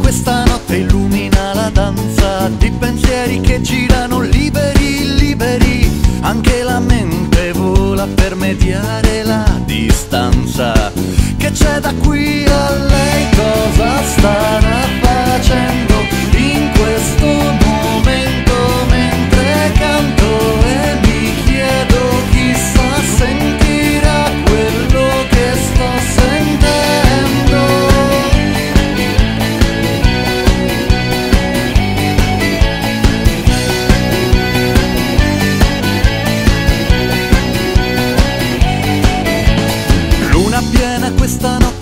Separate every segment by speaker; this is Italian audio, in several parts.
Speaker 1: questa notte illumina la danza di pensieri che girano liberi, liberi. Anche la mente vola per mediare la distanza. Che c'è da qui a lei cosa starà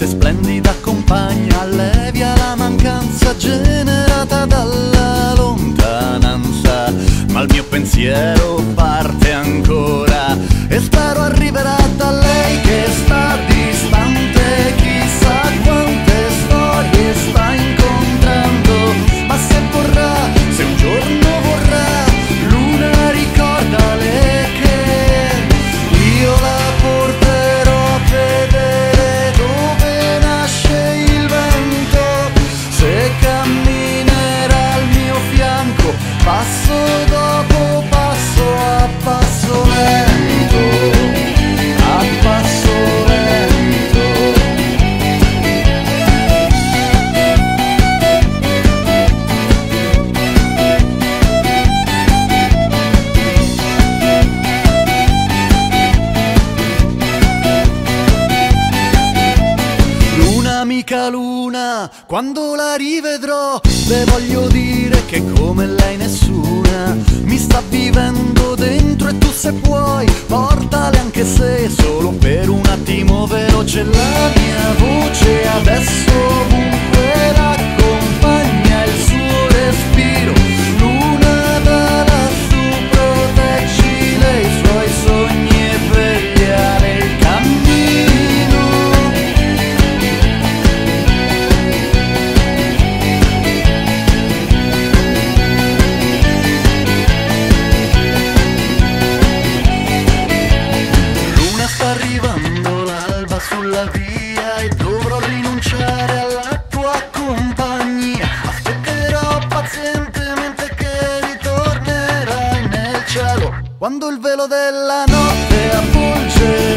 Speaker 1: splendida compagna Allevia Amica luna, quando la rivedrò, le voglio dire che come lei nessuna mi sta vivendo dentro e tu se puoi, portale anche se solo per un attimo veloce la mia voce adesso quando il velo della notte avvolge